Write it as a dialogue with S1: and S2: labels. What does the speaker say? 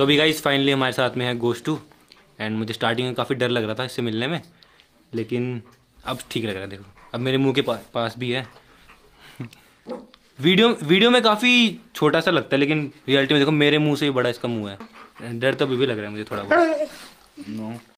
S1: तो अभी guys finally हमारे साथ में है गोस्टू एंड मुझे स्टार्टिंग में काफ़ी डर लग रहा था इससे मिलने में लेकिन अब ठीक लग रहा है देखो। अब मेरे मुँह के पा, पास भी है। वीडियो वीडियो में काफ़ी छोटा सा लगता है लेकिन रियलिटी में देखो मेरे मुँह से ही बड़ा इसका मुँह है। डर तो अभी भी लग रहा है मुझे थोड़ा बहुत। नो